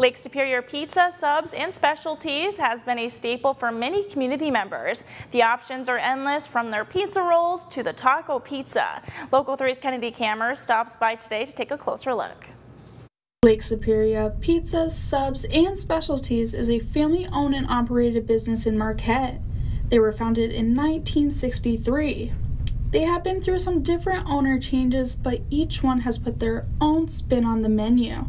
Lake Superior Pizza, Subs, and Specialties has been a staple for many community members. The options are endless from their pizza rolls to the taco pizza. Local 3's Kennedy Kammer stops by today to take a closer look. Lake Superior Pizzas, Subs, and Specialties is a family owned and operated business in Marquette. They were founded in 1963. They have been through some different owner changes, but each one has put their own spin on the menu.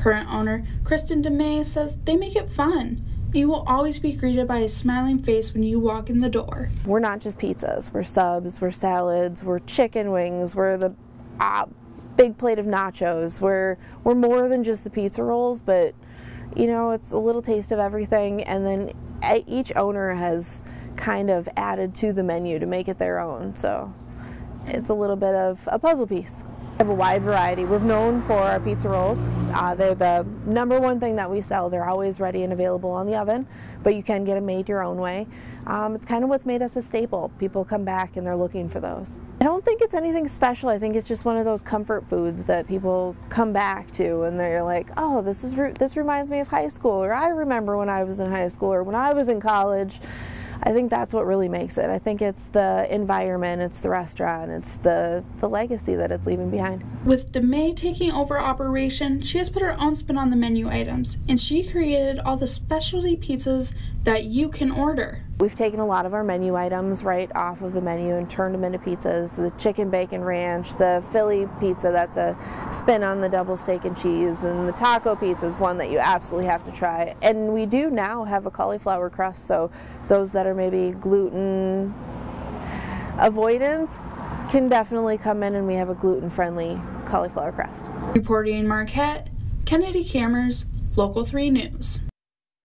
Current owner Kristen DeMay says they make it fun. You will always be greeted by a smiling face when you walk in the door. We're not just pizzas, we're subs, we're salads, we're chicken wings, we're the uh, big plate of nachos. We're, we're more than just the pizza rolls, but you know, it's a little taste of everything. And then each owner has kind of added to the menu to make it their own. So it's a little bit of a puzzle piece have a wide variety. We're known for our pizza rolls. Uh, they're the number one thing that we sell. They're always ready and available on the oven, but you can get them made your own way. Um, it's kind of what's made us a staple. People come back and they're looking for those. I don't think it's anything special. I think it's just one of those comfort foods that people come back to and they're like, oh, this is this reminds me of high school, or I remember when I was in high school, or when I was in college. I think that's what really makes it. I think it's the environment, it's the restaurant, it's the, the legacy that it's leaving behind. With DeMay taking over operation, she has put her own spin on the menu items, and she created all the specialty pizzas that you can order. We've taken a lot of our menu items right off of the menu and turned them into pizzas. The chicken bacon ranch, the Philly pizza that's a spin on the double steak and cheese, and the taco pizza is one that you absolutely have to try. And we do now have a cauliflower crust, so those that are maybe gluten avoidance can definitely come in and we have a gluten-friendly cauliflower crust. Reporting in Marquette, Kennedy Cammers, Local 3 News.